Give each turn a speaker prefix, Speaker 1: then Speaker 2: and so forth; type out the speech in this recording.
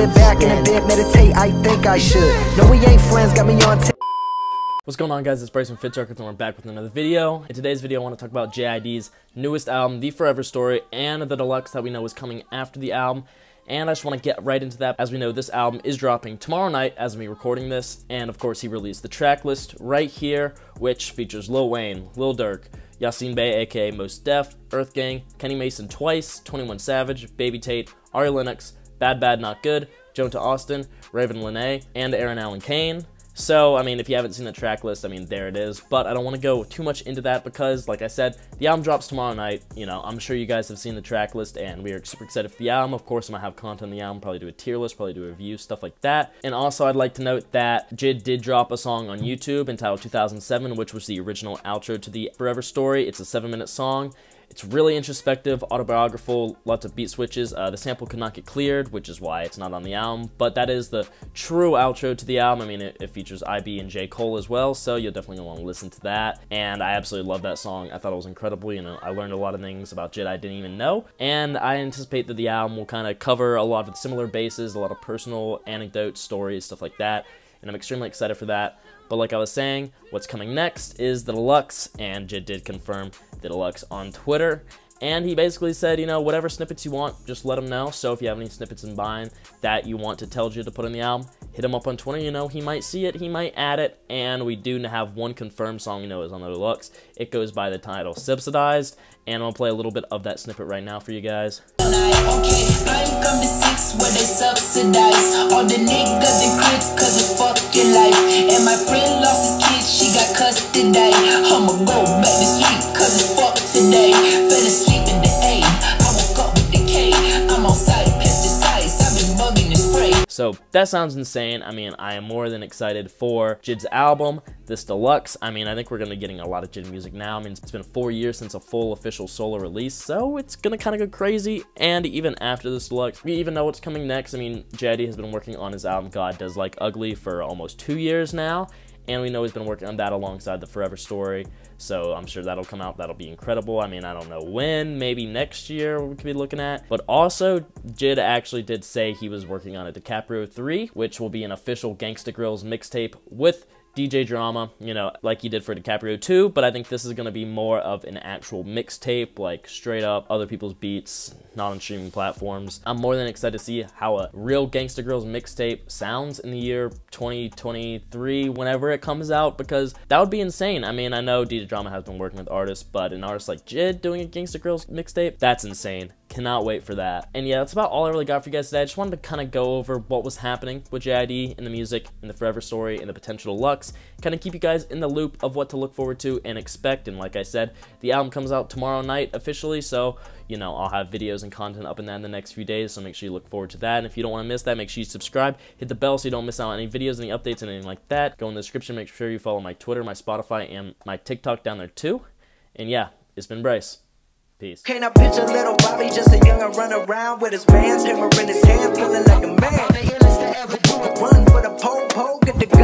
Speaker 1: sit back in a bed, meditate, I think I should. No, we ain't friends, got me on
Speaker 2: What's going on guys, it's Bryson Fitts Records and we're back with another video. In today's video I want to talk about JID's newest album, The Forever Story, and the deluxe that we know is coming after the album. And I just want to get right into that. As we know, this album is dropping tomorrow night as we recording this. And of course, he released the track list right here, which features Lil Wayne, Lil Durk, Yasiin Bey, aka Mos Def, EarthGang, Kenny Mason twice, 21 Savage, Baby Tate, Ari Lennox, Bad Bad Not Good, Johntá Austin, Ravyn Lenae, and Eryn Allen Kane. So, I mean, if you haven't seen the track list, I mean, there it is. But I don't want to go too much into that because, like I said, the album drops tomorrow night. You know, I'm sure you guys have seen the track list and we are super excited for the album. Of course, I'm going to have content on the album, probably do a tier list, probably do a review, stuff like that. And also, I'd like to note that JID did drop a song on YouTube entitled 2007, which was the original outro to the Forever Story. It's a seven minute song. It's really introspective, autobiographical, lots of beat switches. Uh, the sample could not get cleared, which is why it's not on the album, but that is the true outro to the album. I mean, it, it features IB and J. Cole as well, so you'll definitely want to listen to that. And I absolutely love that song. I thought it was incredible. You know, I learned a lot of things about JID I didn't even know, and I anticipate that the album will kind of cover a lot of similar bases, a lot of personal anecdotes, stories, stuff like that, and I'm extremely excited for that. But like I was saying, what's coming next is the deluxe, and JID did confirm the deluxe on Twitter. And he basically said, you know, whatever snippets you want, just let him know. So if you have any snippets in mind that you want to tell JID to put in the album, hit him up on Twitter. You know, he might see it, he might add it. And we do have one confirmed song, you know, is on the deluxe. It goes by the title Subsidized. And to play a little bit of that snippet right now for you guys. Okay, And my friend lost his kid, she got custody. I'ma go back So that sounds insane. I mean, I am more than excited for JID's album, this deluxe. I mean, I think we're to be getting a lot of JID music now. I mean, it's been four years since a full official solo release, so it's to kind of go crazy. And even after this deluxe, we even know what's coming next. I mean, JID has been working on his album God Does Like Ugly for almost two years now and we know he's been working on that alongside the Forever Story. So I'm sure that'll come out. That'll be incredible. I mean, I don't know when, maybe next year we could be looking at. But also, JID actually did say he was working on a DiCaprio 3, which will be an official Gangsta Grillz mixtape with DJ drama, you know, like he did for DiCaprio 2, but I think this is going to be more of an actual mixtape, like straight up other people's beats, not on streaming platforms. I'm more than excited to see how a real Gangsta Grillz mixtape sounds in the year 2023, whenever it comes out, because that would be insane. I mean, I know DJ Drama has been working with artists, but an artist like JID doing a Gangsta Grillz mixtape, that's insane. Cannot wait for that. And yeah, that's about all I really got for you guys today. I just wanted to kind of go over what was happening with JID and the music, and the Forever Story, and the potential Lux. Kind of keep you guys in the loop of what to look forward to and expect. And like I said, the album comes out tomorrow night officially, so you know, I'll have videos and content up in that in the next few days, so make sure you look forward to that. And if you don't want to miss that, make sure you subscribe, hit the bell so you don't miss out on any videos, any updates, anything like that. Go in the description, make sure you follow my Twitter, my Spotify, and my TikTok down there too. And yeah, it's been Bryce. Peace. Can I picture little Bobby just a young and run around with his bands, hammer in his hand, feeling like a man. Run for the pole, pole, get the